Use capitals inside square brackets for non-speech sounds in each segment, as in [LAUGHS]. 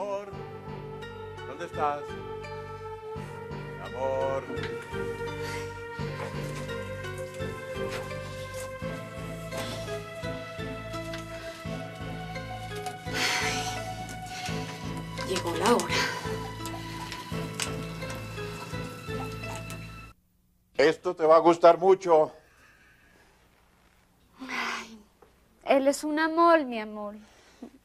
amor, ¿dónde estás? Mi amor. Llegó la hora. Esto te va a gustar mucho. Él es un amor, mi amor.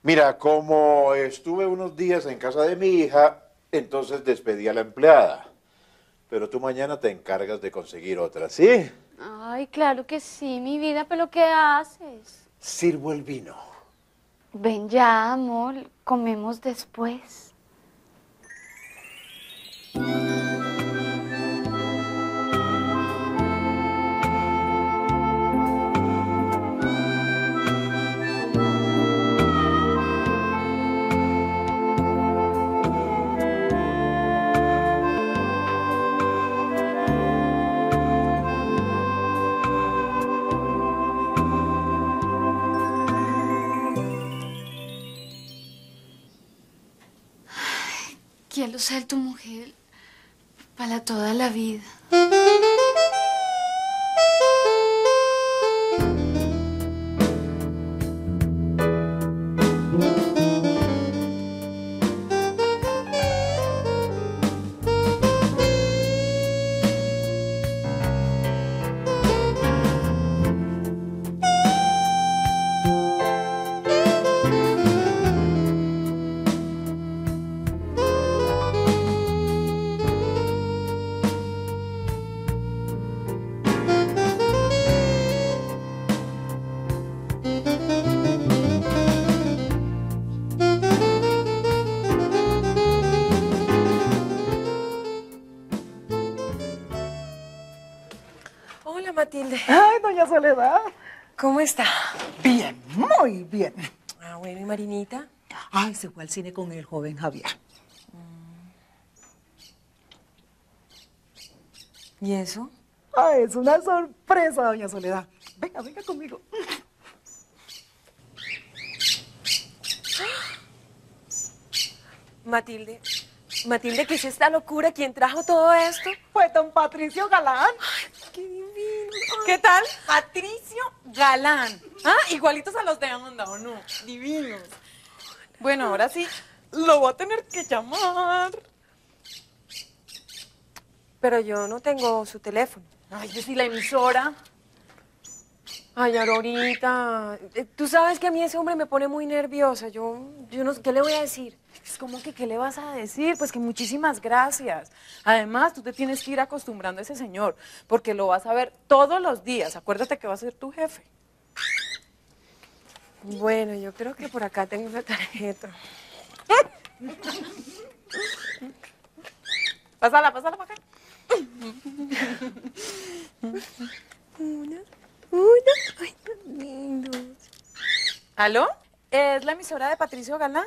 Mira, como estuve unos días en casa de mi hija, entonces despedí a la empleada. Pero tú mañana te encargas de conseguir otra, ¿sí? Ay, claro que sí, mi vida, pero ¿qué haces? Sirvo el vino. Ven ya, amor, comemos después. Quiero ser tu mujer para toda la vida. Soledad. ¿Cómo está? Bien, muy bien. Ah, bueno, ¿y Marinita? Ay, se fue al cine con el joven Javier. ¿Y eso? Ay, es una sorpresa, doña Soledad. Venga, venga conmigo. Matilde. Matilde, ¿qué es esta locura? ¿Quién trajo todo esto? Fue don Patricio Galán. ¡Qué divino! ¿Qué tal? Patricio Galán. Ah, igualitos a los de onda, ¿o no? Divinos. Bueno, ahora sí, lo voy a tener que llamar. Pero yo no tengo su teléfono. Ay, yo sí la emisora. Ay, Aurorita, eh, tú sabes que a mí ese hombre me pone muy nerviosa. Yo, yo no sé, ¿qué le voy a decir? Es como que, ¿qué le vas a decir? Pues que muchísimas gracias. Además, tú te tienes que ir acostumbrando a ese señor, porque lo vas a ver todos los días. Acuérdate que va a ser tu jefe. Bueno, yo creo que por acá tengo la tarjeta. Pásala, pásala para acá. Una, una, ay, tan lindos. ¿Aló? ¿Es la emisora de Patricio Galán?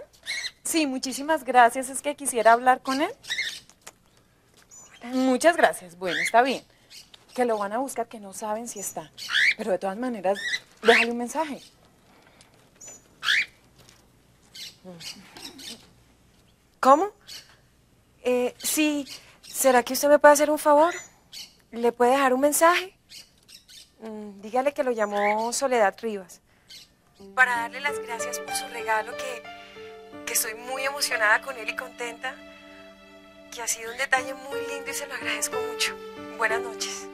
Sí, muchísimas gracias. Es que quisiera hablar con él. Muchas gracias. Bueno, está bien. Que lo van a buscar, que no saben si está. Pero de todas maneras, déjale un mensaje. ¿Cómo? Eh, sí, ¿será que usted me puede hacer un favor? ¿Le puede dejar un mensaje? Mm, dígale que lo llamó Soledad Rivas. Para darle las gracias por su regalo, que, que estoy muy emocionada con él y contenta. Que ha sido un detalle muy lindo y se lo agradezco mucho. Buenas noches.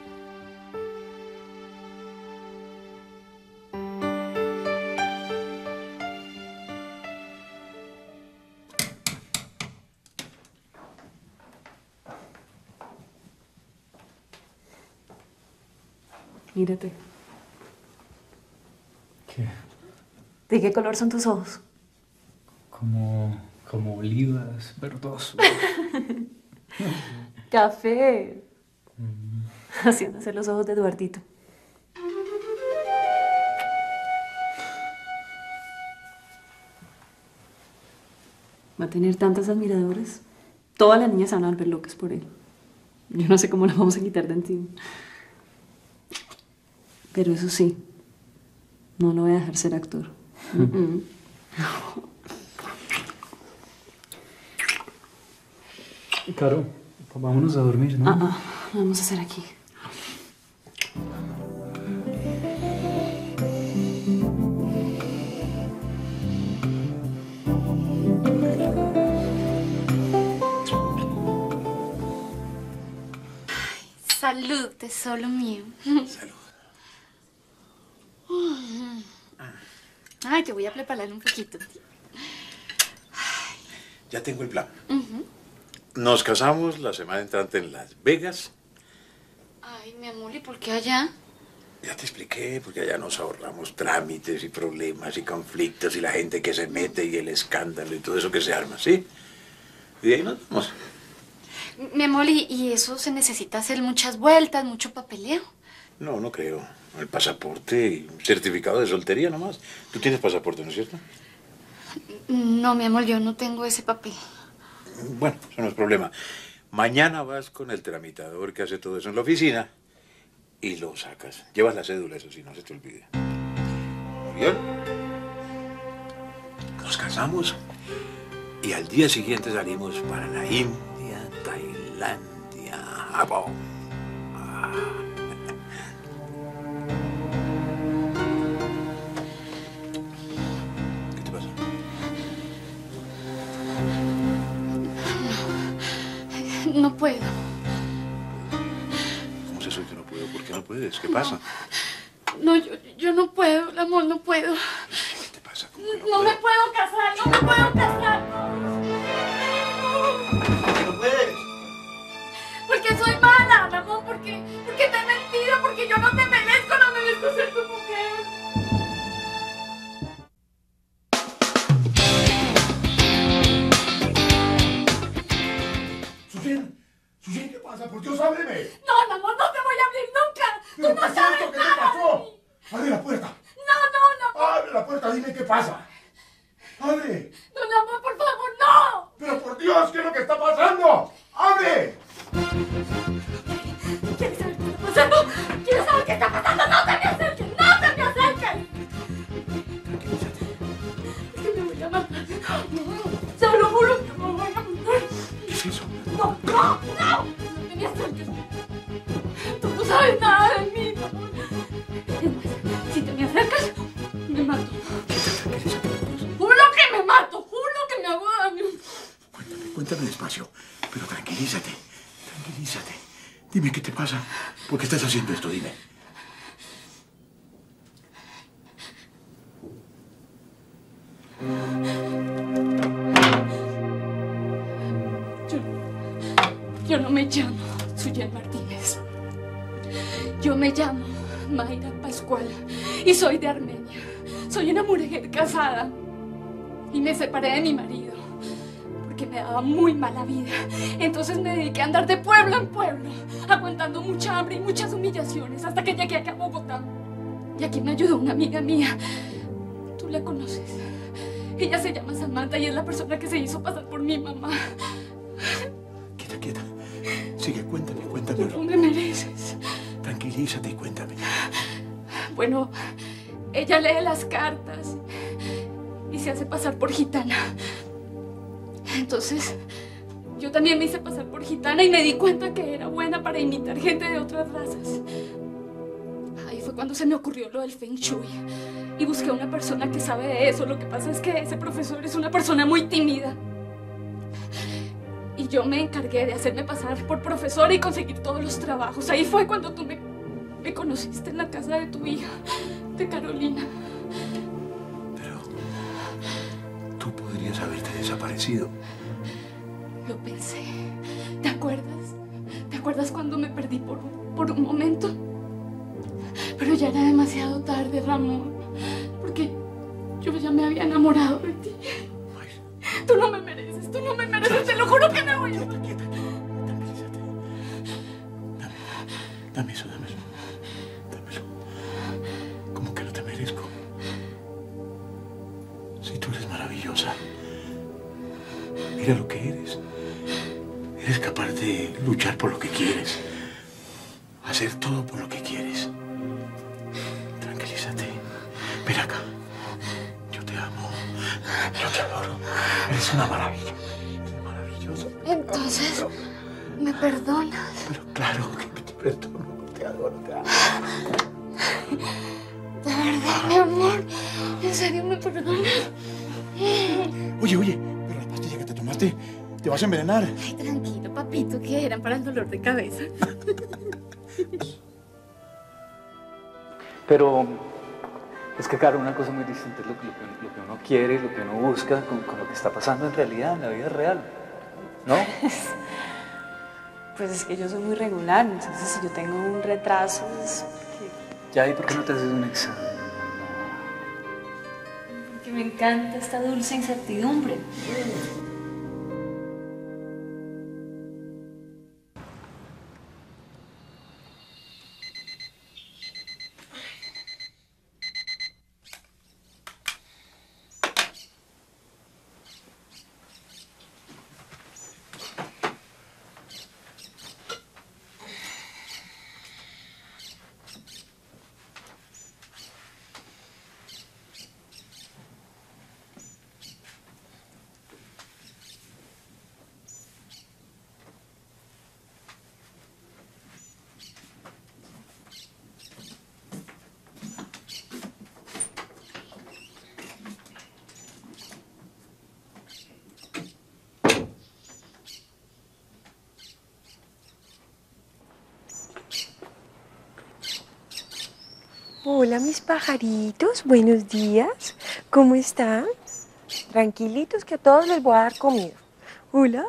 Mírate. ¿Qué? ¿De qué color son tus ojos? Como, como olivas, verdoso. [LAUGHS] Café. Haciéndose los ojos de Eduardito. Va a tener tantas admiradoras. Todas las niñas se van a volver locas por él. Yo no sé cómo las vamos a quitar de encima. Pero eso sí, no lo voy a dejar ser actor. [LAUGHS] Mm-mm. Caro, vámonos a dormir, ¿no? Ah, ah, lo vamos a hacer aquí. Salud, tesoro mío. Salud. Ay, te voy a preparar un poquito. Ya tengo el plan. Nos casamos la semana entrante en Las Vegas. Ay, mi amor, ¿y por qué allá? Ya te expliqué, porque allá nos ahorramos trámites y problemas y conflictos y la gente que se mete y el escándalo y todo eso que se arma, ¿sí? Y de ahí nos vamos. Mi amor, ¿y, y eso se necesita hacer muchas vueltas, mucho papeleo? No, no creo. El pasaporte y certificado de soltería nomás. Tú tienes pasaporte, ¿no es cierto? No, mi amor, yo no tengo ese papel. Bueno, eso no es problema. Mañana vas con el tramitador que hace todo eso en la oficina y lo sacas. Llevas la cédula, eso sí, no se te olvide. Muy bien. Nos casamos y al día siguiente salimos para la India, Tailandia, Japón. No puedo. ¿Cómo es eso que no puedo? ¿Por qué no puedes? ¿Qué pasa? No, yo, yo no puedo, amor, no puedo. ¿Qué te pasa? ¿Cómo que No me puedo casar, no me puedo casar. Cuéntame, despacio. Pero tranquilízate, tranquilízate. Dime qué te pasa. ¿Por qué estás haciendo esto? Dime. Yo, yo no me llamo Suyen Martínez. Yo me llamo Mayra Pascual y soy de Armenia. Soy una mujer casada y me separé de mi marido me daba muy mala vida. Entonces me dediqué a andar de pueblo en pueblo, aguantando mucha hambre y muchas humillaciones hasta que llegué aquí a Bogotá. Y aquí me ayudó una amiga mía. Tú la conoces. Ella se llama Samantha y es la persona que se hizo pasar por mi mamá. Quieta, quieta. Sigue, cuéntame, Tú cuéntame. no me mereces. Tranquilízate y cuéntame. Bueno, ella lee las cartas y se hace pasar por gitana. Entonces, yo también me hice pasar por gitana y me di cuenta que era buena para imitar gente de otras razas. Ahí fue cuando se me ocurrió lo del Feng Shui. Y busqué a una persona que sabe de eso. Lo que pasa es que ese profesor es una persona muy tímida. Y yo me encargué de hacerme pasar por profesora y conseguir todos los trabajos. Ahí fue cuando tú me, me conociste en la casa de tu hija, de Carolina. Pero tú podrías haberte desaparecido. Lo pensé. ¿Te acuerdas? ¿Te acuerdas cuando me perdí por, por un momento? Pero ya era demasiado tarde, Ramón. Porque yo ya me había enamorado de ti. Vas a envenenar. Ay, tranquilo, papito, que eran para el dolor de cabeza. [LAUGHS] Pero es que, claro, una cosa muy distinta es lo, que- lo que, lo que uno quiere, lo que uno busca con, con lo que está pasando en realidad, en la vida real. ¿No? [LAUGHS] Pues es que yo soy muy regular, entonces si yo tengo un retraso es Ya, ¿y por qué no te haces un examen? porque me encanta esta dulce incertidumbre. Hola, mis pajaritos. Buenos días. ¿Cómo están? Tranquilitos que a todos les voy a dar comida. Hola.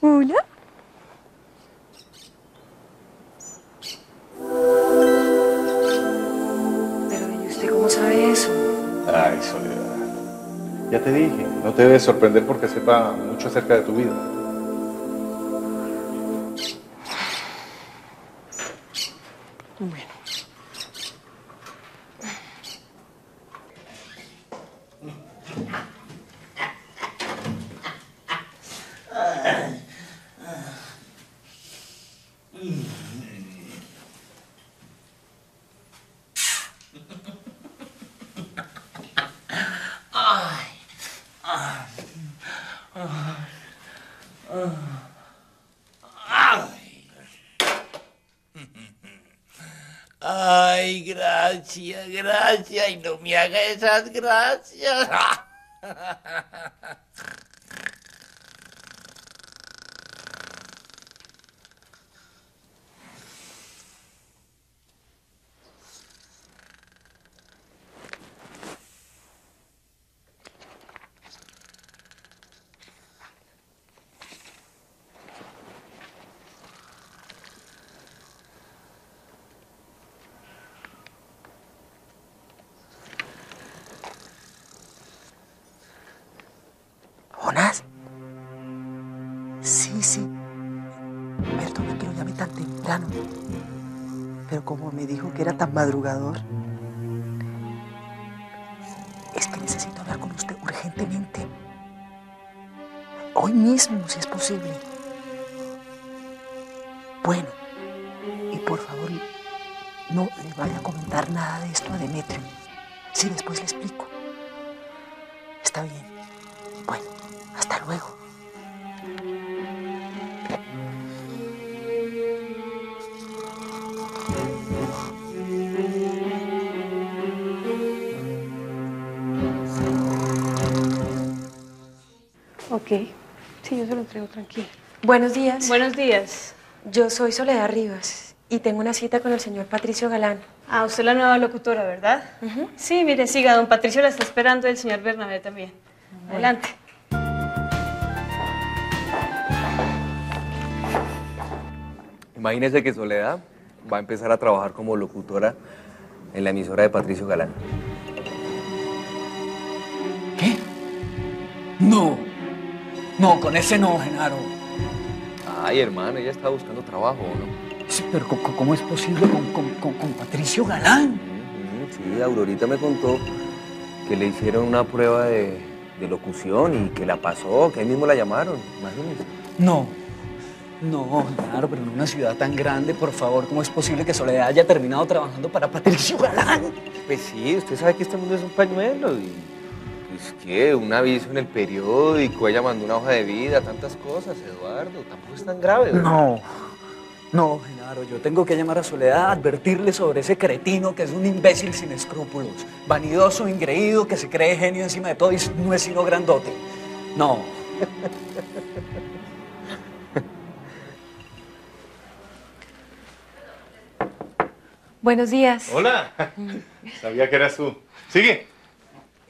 Hola. Pero, ¿y usted cómo sabe eso? Ay, Soledad. Ya te dije, no te debes sorprender porque sepa mucho acerca de tu vida. Haga esas gracias. [LAUGHS] ¿Jonas? Sí, sí. Perdona que lo llame tan Pero como me dijo que era tan madrugador, es que necesito hablar con usted urgentemente. Hoy mismo, si es posible. Bueno, y por favor, no le vaya a comentar nada de esto a Demetrio. Sí, después le explico. Tranquilo. Buenos días. Buenos días. Yo soy Soledad Rivas y tengo una cita con el señor Patricio Galán. Ah, usted es la nueva locutora, ¿verdad? Sí, mire, siga, don Patricio la está esperando y el señor Bernabé también. Adelante. Imagínese que Soledad va a empezar a trabajar como locutora en la emisora de Patricio Galán. No, no, con ese no, Genaro. Ay, hermano, ella está buscando trabajo, ¿no? Sí, pero ¿cómo es posible con, con- con- con Patricio Galán? Sí, Aurorita me contó que le hicieron una prueba de, de locución y que la pasó, que ahí mismo la llamaron, imagínese. No, no, Genaro, pero en una ciudad tan grande, por favor, ¿cómo es posible que Soledad haya terminado trabajando para Patricio Galán? Pues sí, usted sabe que este mundo es un pañuelo y Pues qué, un aviso en el periódico, ella mandó una hoja de vida, tantas cosas, Eduardo, tampoco es tan grave. ¿verdad? No, no, Genaro, yo tengo que llamar a Soledad a advertirle sobre ese cretino que es un imbécil sin escrúpulos, vanidoso, ingreído, que se cree genio encima de todo y no es sino grandote. No. Buenos días. Hola. Sabía que eras tú. Sigue.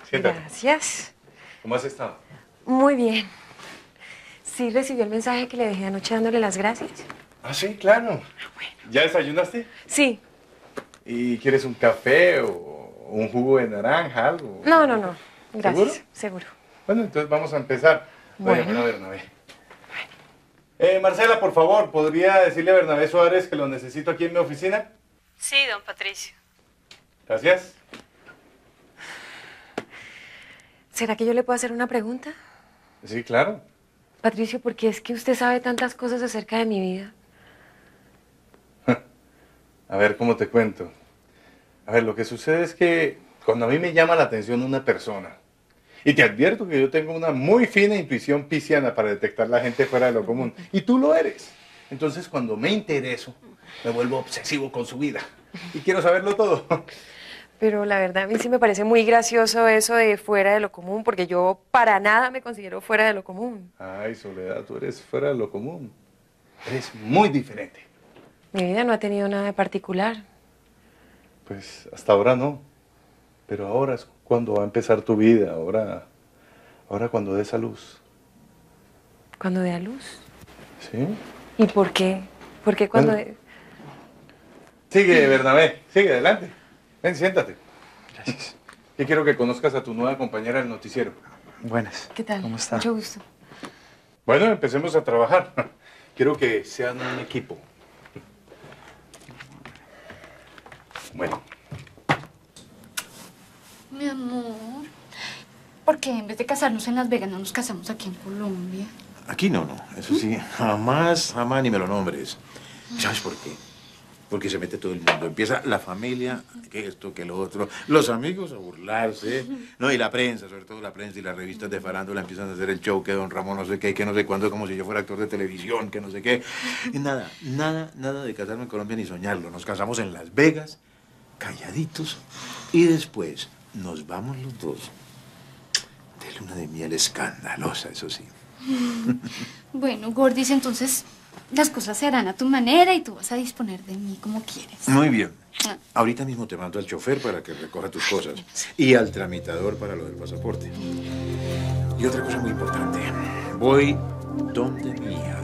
Siéntate. Gracias. ¿Cómo has estado? Muy bien. ¿Sí recibió el mensaje que le dejé anoche dándole las gracias? Ah, sí, claro. ¿Ya desayunaste? Sí. ¿Y quieres un café o un jugo de naranja, algo? No, no, no. Gracias. ¿Seguro? Seguro. Bueno, entonces vamos a empezar. Voy a Bueno. llamar a Bernabé. Eh, Marcela, por favor, ¿podría decirle a Bernabé Suárez que lo necesito aquí en mi oficina? Sí, don Patricio. Gracias. ¿Será que yo le puedo hacer una pregunta? Sí, claro. Patricio, ¿por qué es que usted sabe tantas cosas acerca de mi vida? [LAUGHS] A ver, ¿cómo te cuento? A ver, lo que sucede es que cuando a mí me llama la atención una persona, y te advierto que yo tengo una muy fina intuición pisciana para detectar la gente fuera de lo común, y tú lo eres. Entonces, cuando me intereso, me vuelvo obsesivo con su vida, y quiero saberlo todo. Pero la verdad, a mí sí me parece muy gracioso eso de fuera de lo común, porque yo para nada me considero fuera de lo común. Ay, Soledad, tú eres fuera de lo común. Eres muy diferente. Mi vida no ha tenido nada de particular. Pues hasta ahora no. Pero ahora es cuando va a empezar tu vida, ahora, ahora cuando des a luz. Cuando dé a luz. ¿Sí? ¿Y por qué? ¿Por qué cuando... Bueno. dé- Sigue, Bernabé, sigue adelante. Ven, siéntate. Gracias. Yo quiero que conozcas a tu nueva compañera del noticiero. Buenas. ¿Qué tal? ¿Cómo está? Mucho gusto. Bueno, empecemos a trabajar. [LAUGHS] Quiero que sean un equipo. Bueno, Mi amor, ¿por qué en vez de casarnos en Las Vegas no nos casamos aquí en Colombia? Aquí no, no. Eso sí, jamás, jamás ni me lo nombres. ¿Sabes por qué? Porque se mete todo el mundo. Empieza la familia, que esto, que lo otro. Los amigos a burlarse. No, y la prensa, sobre todo la prensa y las revistas de farándula empiezan a hacer el show que don Ramón no sé qué, que no sé cuándo, como si yo fuera actor de televisión, que no sé qué. Y nada, nada, nada de casarme en Colombia ni soñarlo. Nos casamos en Las Vegas, calladitos, y después nos vamos los dos de luna de miel escandalosa, eso sí. [LAUGHS] Bueno, Gordis, entonces las cosas se harán a tu manera y tú vas a disponer de mí como quieres. Muy bien. Ah. Ahorita mismo te mando al chofer para que recoja tus cosas y al tramitador para lo del pasaporte. Y otra cosa muy importante. Voy donde mi hija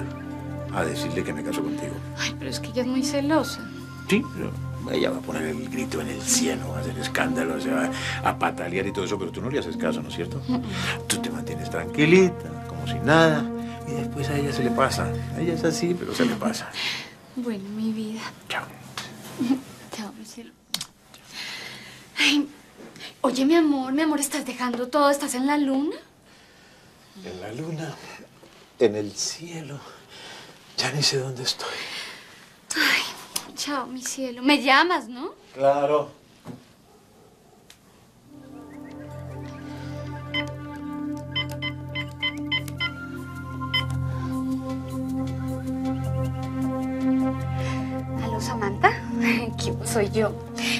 a decirle que me caso contigo. Ay, pero es que ella es muy celosa. Sí, pero ella va a poner el grito en el cielo, va a hacer escándalo, se va a patalear y todo eso, pero tú no le haces caso, ¿no es cierto? Tú te mantienes tranquilita, como si nada, y después a ella se le pasa. A ella es así, pero se le pasa. [LAUGHS] Bueno, mi vida. Chao. [LAUGHS] Chao, mi cielo. Ay, oye, mi amor, mi amor, ¿estás dejando todo? ¿Estás en la luna? En la luna, en el cielo, ya ni sé dónde estoy. Ay, chao, mi cielo. Me llamas, ¿no? Claro. ¿Qué soy yo?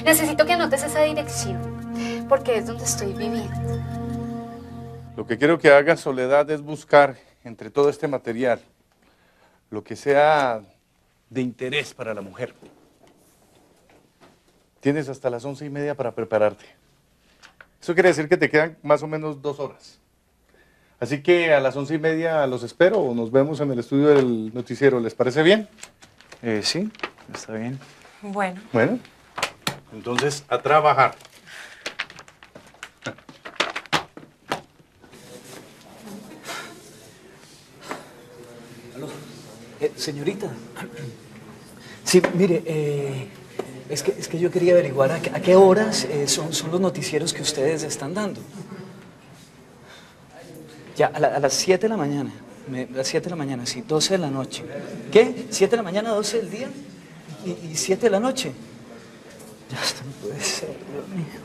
Necesito que anotes esa dirección, porque es donde estoy viviendo. lo que quiero que haga Soledad es buscar entre todo este material lo que sea de interés para la mujer. Tienes hasta las once y media para prepararte. Eso quiere decir que te quedan más o menos dos horas. Así que a las once y media los espero o nos vemos en el estudio del noticiero. ¿Les parece bien? Eh, sí, está bien. Bueno. Bueno, entonces a trabajar. Eh, señorita. Sí, mire, eh, es, que, es que yo quería averiguar a, qué- a qué horas eh, son, son los noticieros que ustedes están dando. Ya, a, la- a las 7 de la mañana. Me- a las 7 de la mañana, sí, 12 de la noche. ¿Qué? ¿7 de la mañana, 12 del día? ¿Y, y 7 de la noche? Ya, esto no puede ser, Dios mío.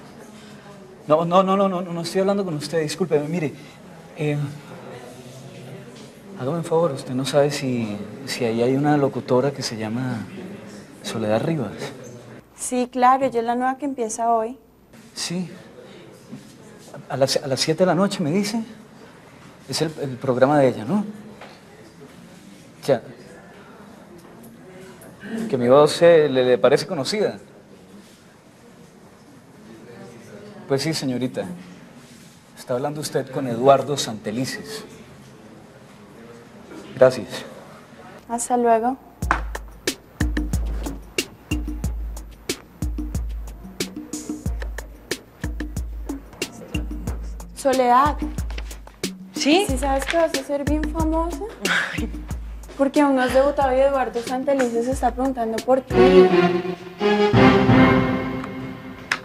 No, no, no, no, no, no estoy hablando con usted, disculpe, mire. Eh, hágame un favor, usted no sabe si, si ahí hay una locutora que se llama Soledad Rivas. Sí, claro, ella es la nueva que empieza hoy. Sí. A las, a las 7 de la noche, me dice. Es el, el programa de ella, ¿no? Ya. Que mi voz eh, le, le parece conocida. Pues sí, señorita. Está hablando usted con Eduardo Santelices. Gracias. Hasta luego. Soledad. ¿Sí? ¿Sí sabes que vas a ser bien famosa? Porque aún no has debutado y Eduardo Santelices se está preguntando por ti.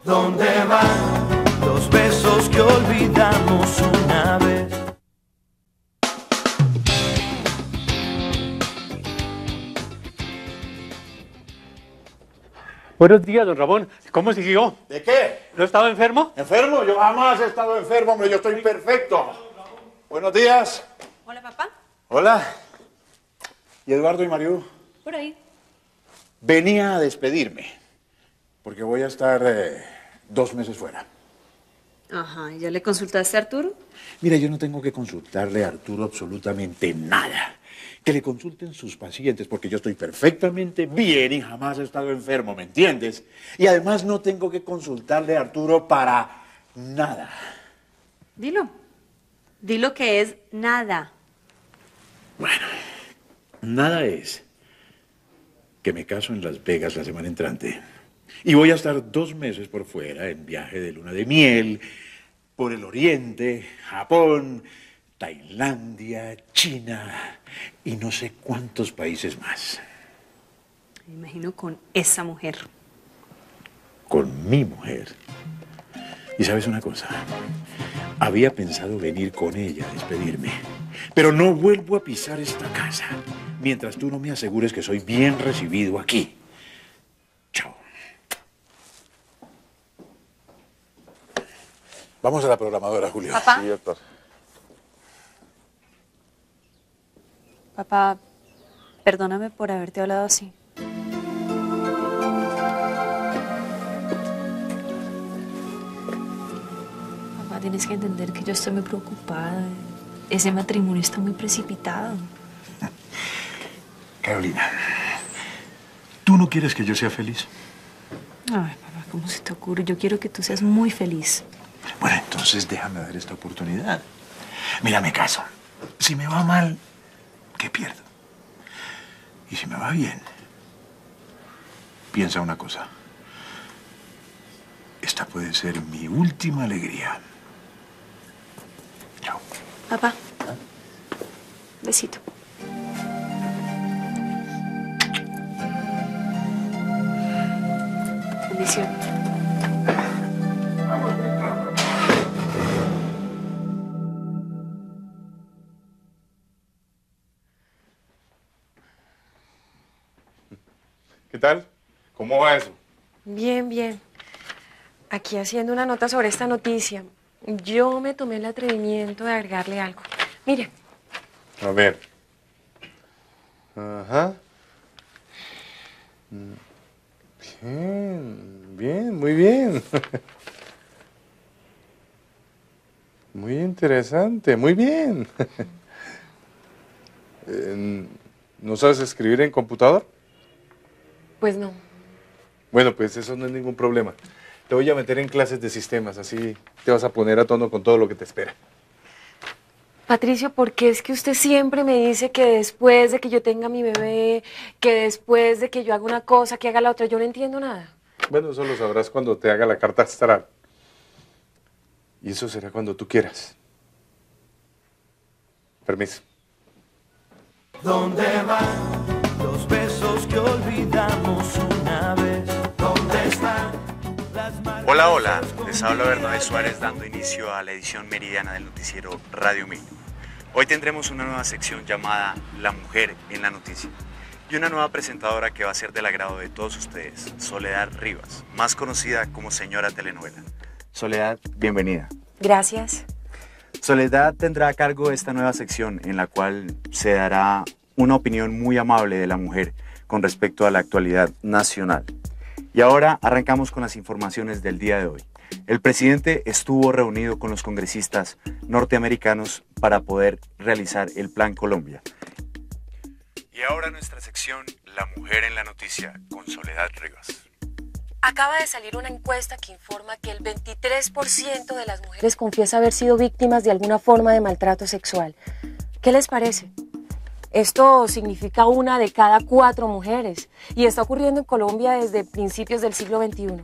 ¿Dónde van los besos que olvidamos una vez? Buenos días, don Ramón. ¿Cómo siguió? ¿De qué? ¿No estaba enfermo? ¿Enfermo? Yo jamás he estado enfermo, hombre. Yo estoy perfecto. Buenos días. Hola, papá. Hola. ¿Y Eduardo y Mariú? Por ahí. Venía a despedirme. Porque voy a estar eh, dos meses fuera. Ajá, ¿y ya le consultaste a Arturo? Mira, yo no tengo que consultarle a Arturo absolutamente nada. Que le consulten sus pacientes, porque yo estoy perfectamente bien y jamás he estado enfermo, ¿me entiendes? Y además no tengo que consultarle a Arturo para nada. Dilo. Dilo que es nada. Nada es que me caso en Las Vegas la semana entrante. Y voy a estar dos meses por fuera en viaje de luna de miel, por el oriente, Japón, Tailandia, China y no sé cuántos países más. Me imagino con esa mujer. Con mi mujer. Y sabes una cosa, había pensado venir con ella a despedirme, pero no vuelvo a pisar esta casa mientras tú no me asegures que soy bien recibido aquí. Chao. Vamos a la programadora, Julio. Papá. Sí, doctor. Papá, perdóname por haberte hablado así. Papá, tienes que entender que yo estoy muy preocupada. Ese matrimonio está muy precipitado. Carolina, ¿tú no quieres que yo sea feliz? Ay, papá, ¿cómo se te ocurre? Yo quiero que tú seas muy feliz. Bueno, entonces déjame dar esta oportunidad. Mira, me caso. Si me va mal, ¿qué pierdo? Y si me va bien, piensa una cosa. Esta puede ser mi última alegría. Papá. Besito. Bendición. ¿Qué tal? ¿Cómo va eso? Bien, bien. Aquí haciendo una nota sobre esta noticia. Yo me tomé el atrevimiento de agregarle algo. Mire, A ver. Ajá. Mm. Bien, bien, muy bien. [LAUGHS] Muy interesante, muy bien. [LAUGHS] ¿No sabes escribir en computador? pues no. Bueno, pues eso no es ningún problema. Te voy a meter en clases de sistemas, así te vas a poner a tono con todo lo que te espera. Patricio, ¿por qué es que usted siempre me dice que después de que yo tenga mi bebé, que después de que yo haga una cosa, que haga la otra, yo no entiendo nada? Bueno, eso lo sabrás cuando te haga la carta astral. Y eso será cuando tú quieras. Permiso. ¿Dónde van los besos que olvidamos una vez? ¿Dónde están las manos? Hola, hola. Les habla Bernabé Suárez dando inicio a la edición meridiana del noticiero Radio Mil. Hoy tendremos una nueva sección llamada La Mujer en la Noticia y una nueva presentadora que va a ser del agrado de todos ustedes, Soledad Rivas, más conocida como Señora Telenovela. Soledad, bienvenida. Gracias. Soledad tendrá a cargo esta nueva sección en la cual se dará una opinión muy amable de la mujer con respecto a la actualidad nacional. Y ahora arrancamos con las informaciones del día de hoy. El presidente estuvo reunido con los congresistas norteamericanos para poder realizar el Plan Colombia. Y ahora nuestra sección La mujer en la noticia con Soledad Rivas. Acaba de salir una encuesta que informa que el 23% de las mujeres confiesa haber sido víctimas de alguna forma de maltrato sexual. ¿Qué les parece? Esto significa una de cada cuatro mujeres y está ocurriendo en Colombia desde principios del siglo XXI.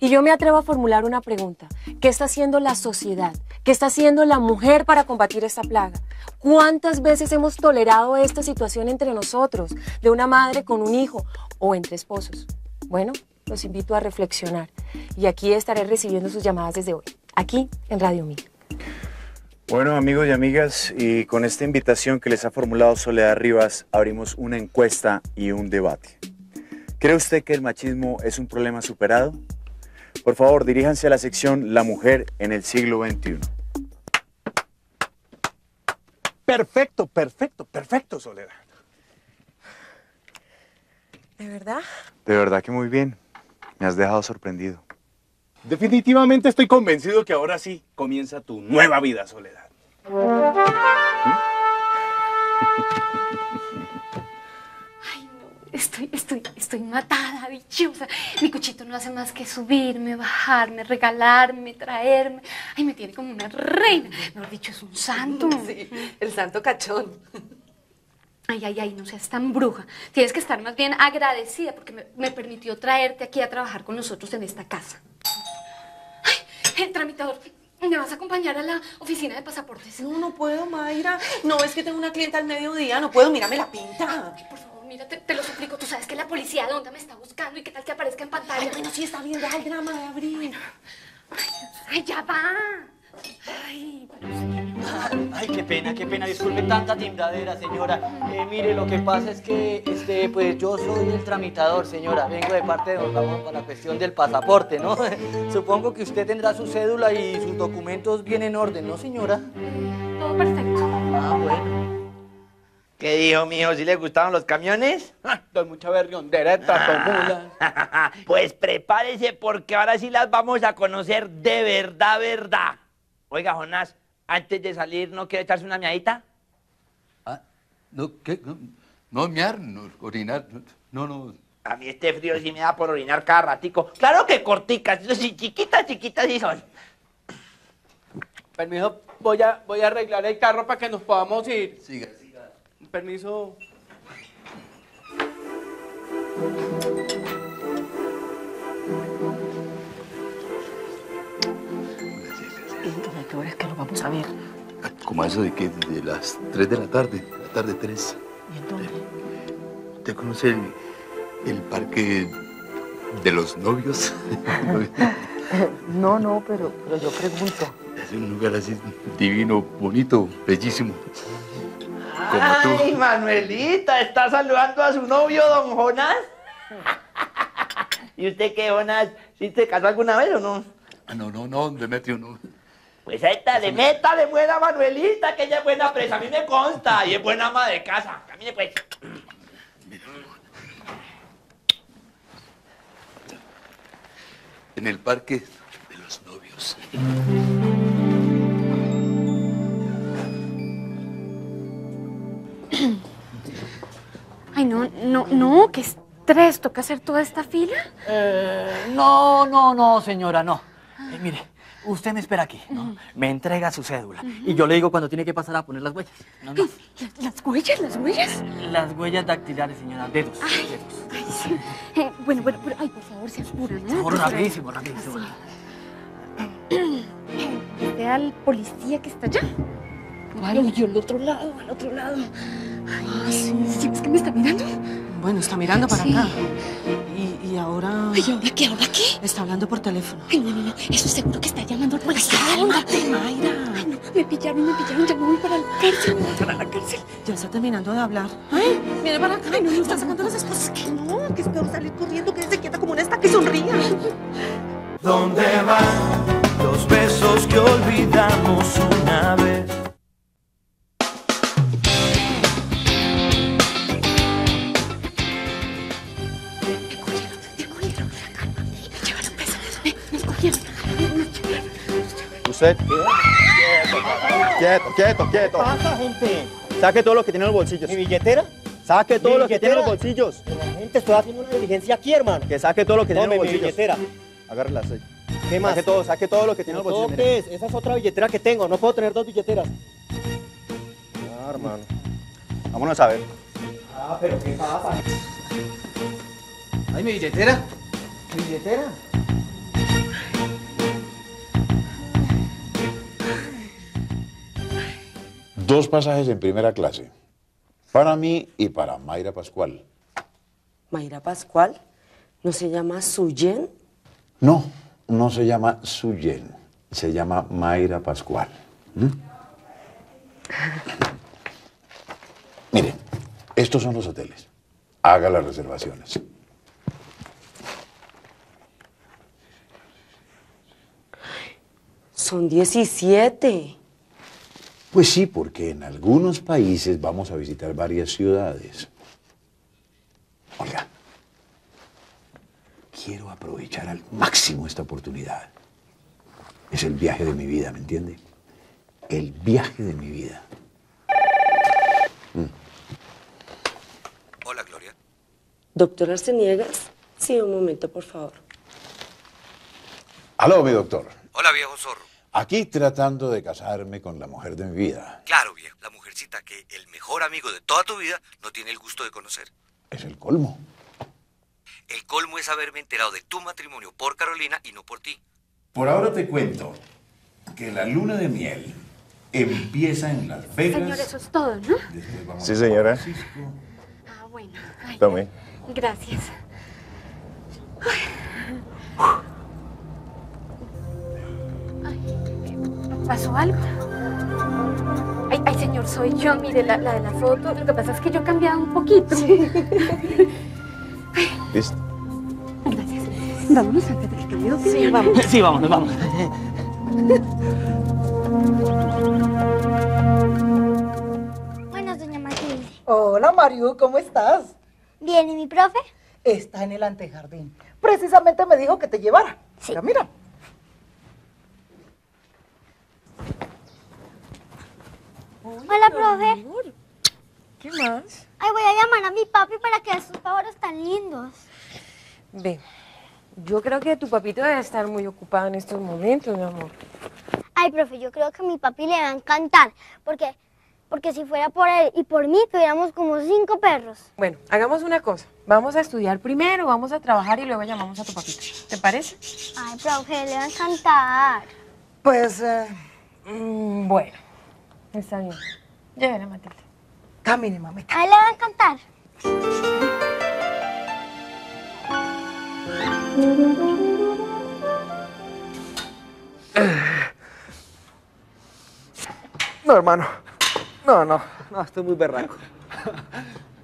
Y yo me atrevo a formular una pregunta. ¿Qué está haciendo la sociedad? ¿Qué está haciendo la mujer para combatir esta plaga? ¿Cuántas veces hemos tolerado esta situación entre nosotros, de una madre con un hijo o entre esposos? Bueno, los invito a reflexionar y aquí estaré recibiendo sus llamadas desde hoy, aquí en Radio Mil. Bueno, amigos y amigas, y con esta invitación que les ha formulado Soledad Rivas, abrimos una encuesta y un debate. ¿Cree usted que el machismo es un problema superado? Por favor, diríjanse a la sección La mujer en el siglo XXI. Perfecto, perfecto, perfecto, Soledad. ¿De verdad? De verdad que muy bien. Me has dejado sorprendido. Definitivamente estoy convencido que ahora sí comienza tu nueva vida, Soledad. [LAUGHS] Estoy, estoy, estoy matada, dichosa. Mi cuchito no hace más que subirme, bajarme, regalarme, traerme. Ay, me tiene como una reina. Mejor dicho, es un santo. [LAUGHS] Sí, el santo cachón. Ay, ay, ay, no seas tan bruja. Tienes que estar más bien agradecida porque me, me permitió traerte aquí a trabajar con nosotros en esta casa. Ay, el tramitador, ¿me vas a acompañar a la oficina de pasaportes? No, no puedo, Mayra. No, es que tengo una clienta al mediodía. No puedo, mírame la pinta. Ay, por favor, mira, te, te lo suplico. Tú sabes que la policía de onda me está buscando y qué tal que aparezca en pantalla. Ay, bueno, sí está bien, deja el drama de abrir. Ay, ya va. Ay, Ay, qué pena, qué pena. Disculpe tanta timbradera, señora. Eh, mire, lo que pasa es que, este, pues yo soy el tramitador, señora. Vengo de parte de Don Ramón para la cuestión del pasaporte, ¿no? [LAUGHS] Supongo que usted tendrá su cédula y sus documentos bien en orden, ¿no, señora? Todo perfecto. Ah, bueno. ¿Qué dijo, mijo? ¿Sí le gustaban los camiones? Doy mucha berriondera de tratomulas. [LAUGHS] Pues prepárese porque ahora sí las vamos a conocer de verdad, verdad. Oiga, Jonás, antes de salir, ¿no quiere echarse una miadita? No, ¿qué? No, no mear, no, orinar, no, no. A mí este frío sí me da por orinar cada ratico. Claro que corticas, sí, chiquitas, chiquitas sí son. Permiso, voy a, voy a arreglar el carro para que nos podamos ir. Siga, Permiso. ¿A qué hora es que lo vamos a ver? Como eso de que de las 3 de la tarde, la tarde 3. ¿Y en dónde? ¿Usted conoce el, el parque de los novios? [LAUGHS] No, no, pero, pero yo pregunto. es un lugar así divino, bonito, bellísimo. Como Ay. Manuelita, ¿está saludando a su novio, don Jonás? ¿Y usted qué, Jonás? ¿Sí se casó alguna vez o no? Ah, no, no, no, Demetrio, no. Pues métale, métale buena Manuelita, que ella es buena presa, a mí me consta, y es buena ama de casa. Camine pues. En el parque de los novios. Ay, no, no, no, qué estrés. ¿Toca hacer toda esta fila? Eh, no, no, no, señora, no. Eh, mire, usted me espera aquí, ¿no? Me entrega su cédula. Y yo le digo cuando tiene que pasar a poner las huellas. No, no. ¿Las huellas? ¿Las huellas? Las huellas dactilares, señora. Dedos. dedos. Ay, sí. Eh, bueno, bueno, pero, ay, por favor, se apura, ¿no? Por rapidísimo, rapidísimo. ¿Ve al policía que está allá? ¿Cuál? Yo al otro lado, al otro lado. Ay, sí. ¿Sí ves que me está mirando? Bueno, está mirando para Sí. acá. Y, y ahora... Ay, ¿ahora qué? ¿Ahora qué? Está hablando por teléfono. Ay, no, no, no. Eso seguro que está llamando al policía. Cálmate, Mayra. Ay, no. Me pillaron, me pillaron. Ya me voy para la cárcel. Para la cárcel. Ya está terminando de hablar. Ay, mire para acá. Ay, no, no, está sacando las esposas. Que no, que es peor salir corriendo que se quieta como una estaca y sonría. ¿Dónde van que olvidamos Usted. Quieto, quieto, quieto. pasa, gente? Saque todo lo que tiene en los bolsillos. ¿Mi billetera? Saque todo ¿Mi lo que tiene en los bolsillos. La gente, estoy haciendo una diligencia aquí, hermano. Que saque todo lo que tiene en los mi bolsillos. billetera. Agárrela, sí. ¿Qué más? Saque todo, saque todo lo que tiene en los bolsillos. mire. toques, esa es otra billetera que tengo. No puedo tener dos billeteras. Ah, hermano. Vámonos a ver. Ah, pero ¿qué pasa? Ay, mi billetera. Mi billetera. Dos pasajes en primera clase. Para mí y para Mayra Pascual. Mayra Pascual, ¿no se llama Suyen? No, no se llama Suyen. Se llama Mayra Pascual. ¿Mm? [LAUGHS] Mire, estos son los hoteles. Haga las reservaciones. Son 17. Pues sí, porque en algunos países vamos a visitar varias ciudades. Olga, quiero aprovechar al máximo esta oportunidad. Es el viaje de mi vida, ¿me entiende? El viaje de mi vida. Hola, Gloria. ¿Doctor Arceniegas? Sí, un momento, por favor. Aló, mi doctor. Hola, viejo zorro. Aquí tratando de casarme con la mujer de mi vida. Claro, viejo. La mujercita que el mejor amigo de toda tu vida no tiene el gusto de conocer. Es el colmo. El colmo es haberme enterado de tu matrimonio por Carolina y no por ti. Por ahora te cuento que la luna de miel empieza en Las Vegas. Señor, eso es todo, ¿no? Después vamos Sí, a señora. Francisco. Ah, bueno. Ay, Tome. Gracias. Ay, ¿Pasó algo? Ay, ay, señor, soy yo. Mire, la, la de la foto. Lo que pasa es que yo he cambiado un poquito. [LAUGHS] Listo. Vámonos antes de que cambie de opinión. Sí, vamos. [LAUGHS] Sí, vámonos, vamos. Buenas, doña Matilde. Hola, Mariu, ¿cómo estás? Bien, ¿y mi profe? Está en el antejardín. Precisamente me dijo que te llevara. Mira, mira. Hola, profe. ¿Qué más? Ay, voy a llamar a mi papi para que esos favores tan lindos. Ve, yo creo que tu papito debe estar muy ocupado en estos momentos, mi amor. Ay, profe, yo creo que a mi papi le va a encantar. Porque, porque si fuera por él y por mí, tuviéramos como cinco perros. Bueno, hagamos una cosa. Vamos a estudiar primero, vamos a trabajar y luego llamamos a tu papito. ¿Te parece? Ay, profe, le va a encantar. Pues, eh, Mm, bueno, está bien. Llévela, Matilde. camine, mamita. A él le va a encantar. No, hermano. No, no. No, estoy muy berraco.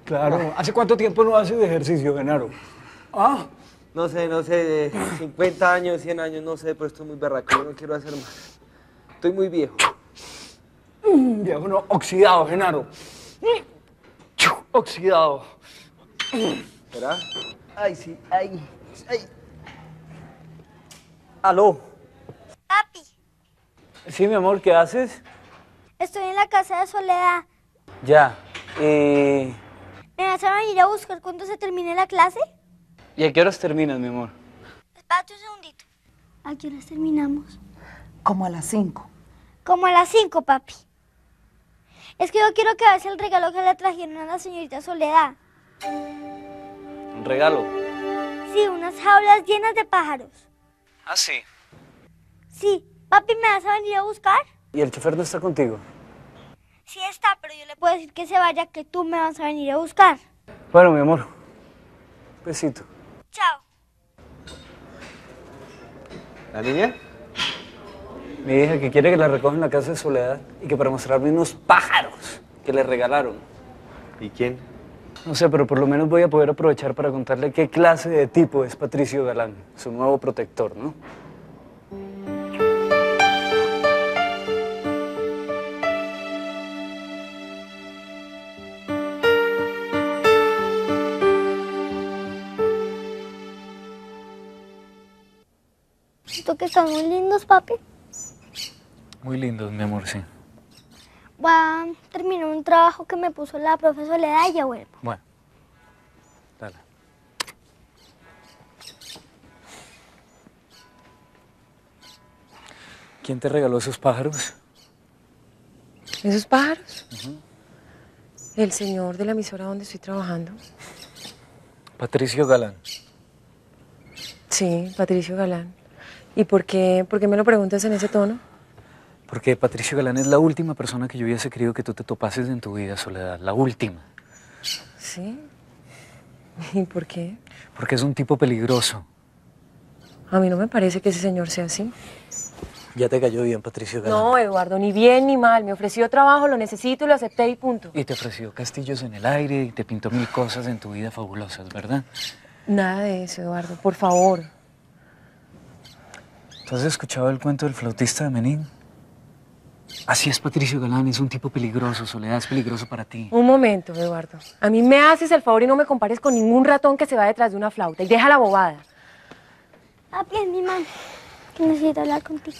Claro. ¿Hace cuánto tiempo no haces ejercicio, Genaro? Ah. No sé, no sé, de 50 años, 100 años, no sé, pero estoy muy berraco, yo no quiero hacer más. Estoy muy viejo. Mm, Viejo, no, oxidado, Genaro. Chu, Oxidado. ¿Será? Ay, sí, ay, ay. Aló. Papi, Sí, mi amor, ¿qué haces? estoy en la casa de Soledad. Ya. Eh, ¿Me vas a venir a buscar cuando se termine la clase? ¿Y a qué horas terminas, mi amor? Espérate un segundito. ¿A qué horas terminamos? Como a las cinco. Como a las 5, papi. Es que yo quiero que veas el regalo que le trajeron a la señorita Soledad. Un regalo. Sí, unas jaulas llenas de pájaros. Ah, sí. Sí, papi, ¿me vas a venir a buscar? ¿Y el chofer no está contigo? Sí está, pero yo le puedo decir que se vaya, que tú me vas a venir a buscar. Bueno, mi amor. Besito. Chao. ¿La niña? Mi hija que quiere que la recojan en la casa de Soledad y que para mostrarme unos pájaros que le regalaron. ¿Y quién? No sé, pero por lo menos voy a poder aprovechar para contarle qué clase de tipo es Patricio Galán, su nuevo protector, ¿no? que son muy lindos, papi. Muy lindos, mi amor, sí. Voy a terminar un trabajo que me puso la profesora Soledad y ya vuelvo. Bueno. Dale. ¿Quién te regaló esos pájaros? ¿Esos pájaros? El señor de la emisora donde estoy trabajando. Patricio Galán. Sí, Patricio Galán. ¿Y por qué, por qué me lo preguntas en ese tono? Porque Patricio Galán es la última persona que yo hubiese querido que tú te topases en tu vida, Soledad. La última. ¿Sí? [LAUGHS] ¿Y por qué? Porque es un tipo peligroso. A mí no me parece que ese señor sea así. Ya te cayó bien, Patricio Galán. No, Eduardo, ni bien ni mal. Me ofreció trabajo, lo necesito y lo acepté y punto. Y te ofreció castillos en el aire y te pintó mil cosas en tu vida fabulosas, ¿verdad? Nada de eso, Eduardo, por favor. ¿Tú has escuchado el cuento del flautista de Menín? Así es, Patricio Galán, es un tipo peligroso, Soledad, es peligroso para ti. Un momento, Eduardo. A mí me haces el favor y no me compares con ningún ratón que se va detrás de una flauta. Y deja la bobada. Papi, es mi mamá. Que necesito hablar contigo.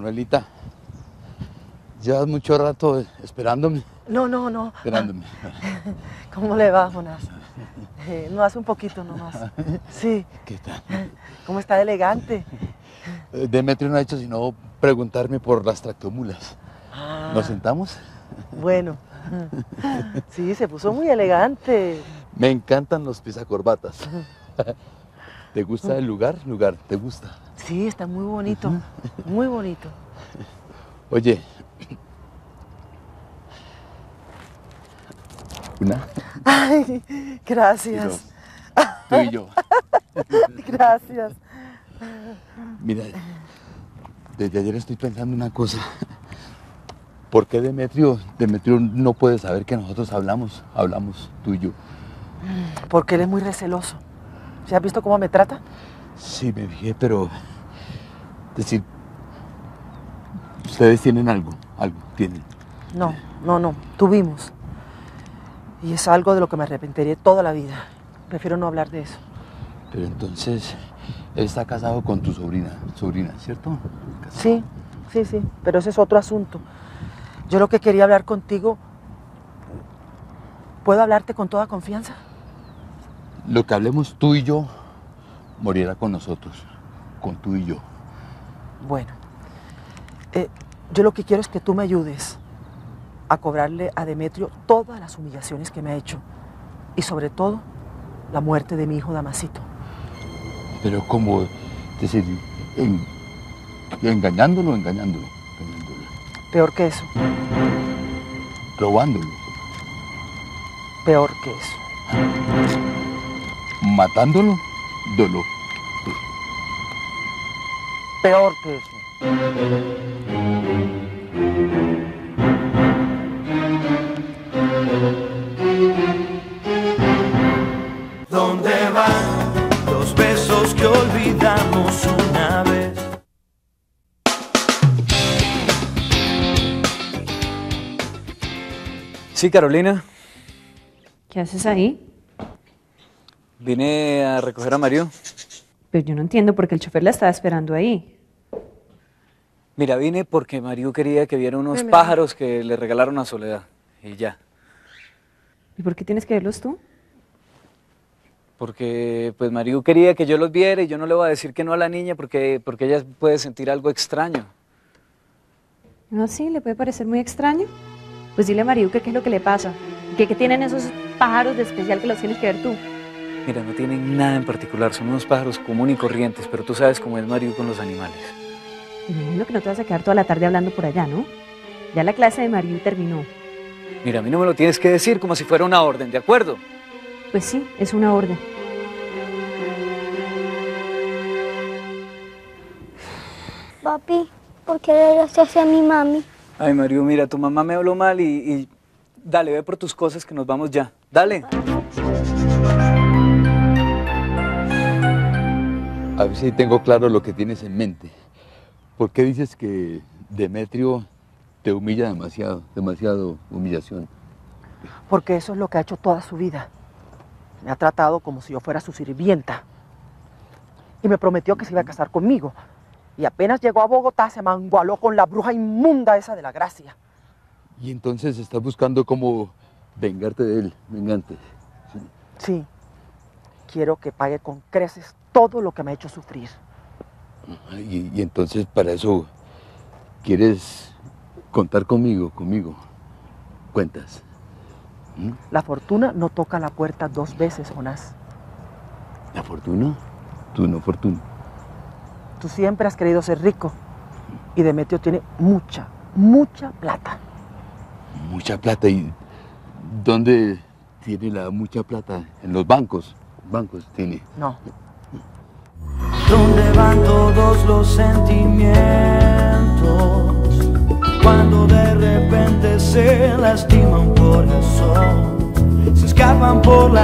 Manuelita, llevas mucho rato esperándome. No, no, no. Esperándome. [LAUGHS] ¿Cómo le va, Jonás? Eh, no hace un poquito nomás. Sí. ¿Qué tal? ¿Cómo está elegante? Eh, Demetrio no ha hecho sino preguntarme por las tractomulas. Ah. ¿Nos sentamos? Bueno. Sí, se puso muy elegante. Me encantan los pisacorbatas. ¿Te gusta el lugar? Lugar, ¿te gusta? Sí, está muy bonito. Muy bonito. Oye. Una. Ay, gracias. Tú y yo. [LAUGHS] Gracias. Mira, desde ayer estoy pensando una cosa. ¿Por qué Demetrio, Demetrio no puede saber que nosotros hablamos, hablamos tú y yo? Porque él es muy receloso. ¿Se has visto cómo me trata? Sí, me fijé, pero... Es decir, ustedes tienen algo, algo, tienen. No, no, no. Tuvimos. Y es algo de lo que me arrepentiré toda la vida. Prefiero no hablar de eso. Pero entonces, él está casado con tu sobrina, sobrina, ¿cierto? Sí, sí, sí. Pero ese es otro asunto. Yo lo que quería hablar contigo... ¿Puedo hablarte con toda confianza? Lo que hablemos tú y yo morirá con nosotros, con tú y yo. Bueno, eh, yo lo que quiero es que tú me ayudes a cobrarle a Demetrio todas las humillaciones que me ha hecho. Y sobre todo, la muerte de mi hijo Damasito. Pero como, es decir, en- engañándolo, engañándolo, Peor que eso, robándolo, peor que eso. matándolo, dolor. Peor que eso. ¿Dónde van los besos que olvidamos una vez? Sí, Carolina. ¿Qué haces ahí? Vine a recoger a Mario. Pero yo no entiendo por qué el chofer la estaba esperando ahí. Mira, vine porque Mario quería que viera unos pájaros que le regalaron a Soledad. Y ya. ¿Y por qué tienes que verlos tú? Porque pues Mario quería que yo los viera y yo no le voy a decir que no a la niña porque, porque ella puede sentir algo extraño. No, sí, le puede parecer muy extraño. Pues dile a Mariu que qué es lo que le pasa. Que qué tienen esos pájaros de especial que los tienes que ver tú. Mira, no tienen nada en particular, son unos pájaros comunes y corrientes, pero tú sabes cómo es Mario con los animales. Me imagino que no te vas a quedar toda la tarde hablando por allá, ¿no? Ya la clase de Mariu terminó. Mira, a mí no me lo tienes que decir como si fuera una orden, ¿de acuerdo? Pues sí, es una orden. Papi, ¿por qué le haces a mi mami? Ay, Mario, mira, tu mamá me habló mal y, y dale, ve por tus cosas que nos vamos ya. Dale. A ver si tengo claro lo que tienes en mente. ¿Por qué dices que Demetrio te humilla demasiado, demasiado humillación? Porque eso es lo que ha hecho toda su vida. Me ha tratado como si yo fuera su sirvienta. Y me prometió que se iba a casar conmigo. Y apenas llegó a Bogotá se mangualó con la bruja inmunda esa de la gracia. Y entonces estás buscando cómo vengarte de él, vengante. Sí. Quiero que pague con creces todo lo que me ha hecho sufrir. Y, y entonces para eso quieres contar conmigo, conmigo. Cuentas. ¿Mm? La fortuna no toca la puerta dos veces, Jonás. ¿La fortuna? Tú no fortuna. Tú siempre has querido ser rico. Y Demetrio tiene mucha, mucha plata. Mucha plata. ¿Y dónde tiene la mucha plata? En los bancos. Bancos tiene. No. ¿Dónde van todos los sentimientos? Cuando de repente se lastima un corazón, se escapan por la